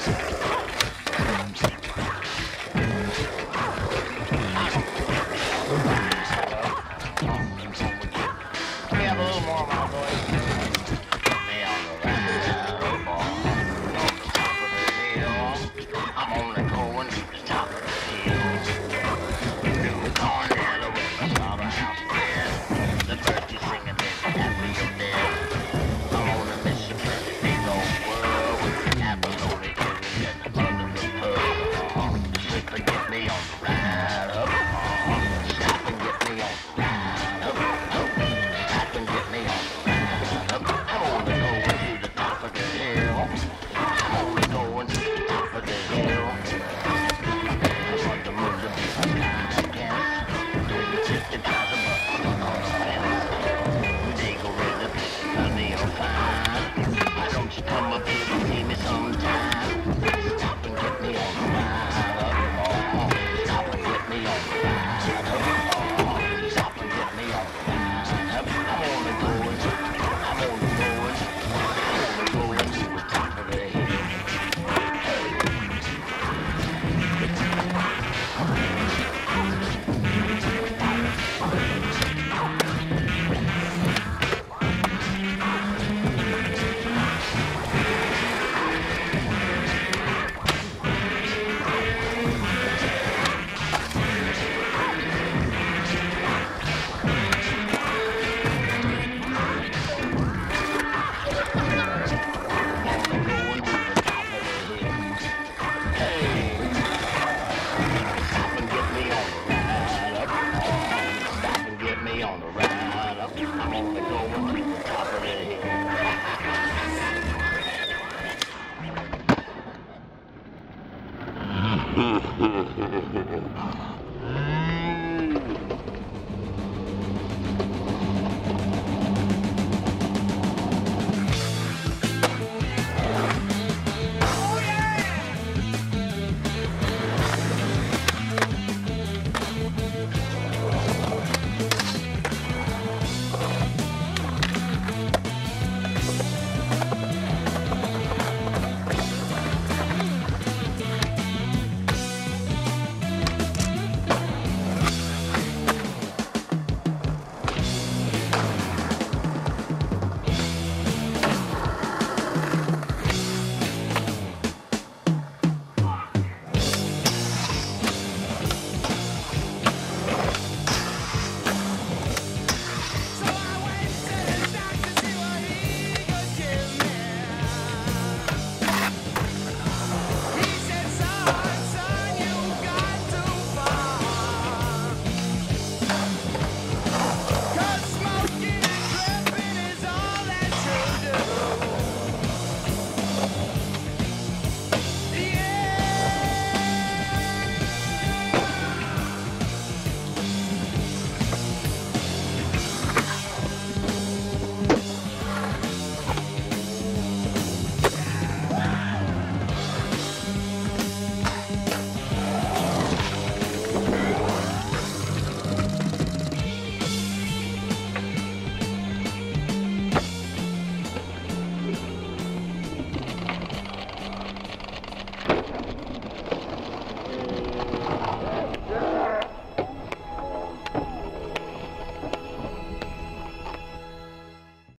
We have a little more, my boy. フフフフ。